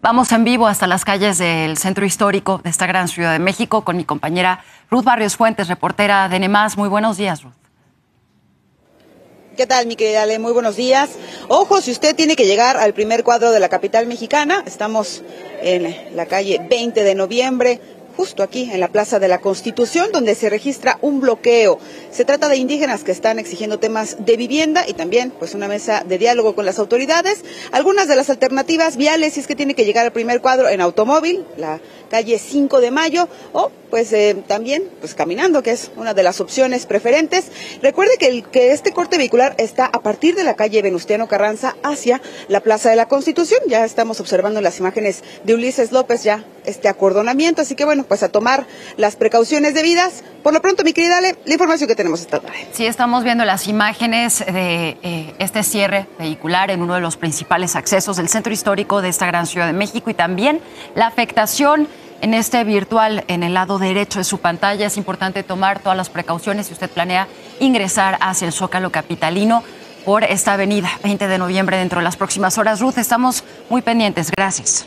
Vamos en vivo hasta las calles del centro histórico de esta gran ciudad de México con mi compañera Ruth Barrios Fuentes, reportera de NEMAS. Muy buenos días, Ruth. ¿Qué tal, mi querida Ale? Muy buenos días. Ojo, si usted tiene que llegar al primer cuadro de la capital mexicana, estamos en la calle 20 de noviembre, justo aquí en la Plaza de la Constitución, donde se registra un bloqueo. Se trata de indígenas que están exigiendo temas de vivienda y también pues una mesa de diálogo con las autoridades. Algunas de las alternativas viales, si es que tiene que llegar al primer cuadro en automóvil, la calle 5 de Mayo, o pues eh, también pues caminando, que es una de las opciones preferentes. Recuerde que, el, que este corte vehicular está a partir de la calle Venustiano Carranza hacia la Plaza de la Constitución. Ya estamos observando las imágenes de Ulises López ya este acordonamiento, así que bueno, pues a tomar las precauciones debidas. Por lo pronto, mi querida Ale, la información que tenemos esta tarde. Sí, estamos viendo las imágenes de eh, este cierre vehicular en uno de los principales accesos del centro histórico de esta gran ciudad de México y también la afectación en este virtual en el lado derecho de su pantalla. Es importante tomar todas las precauciones si usted planea ingresar hacia el Zócalo Capitalino por esta avenida 20 de noviembre dentro de las próximas horas. Ruth, estamos muy pendientes. Gracias.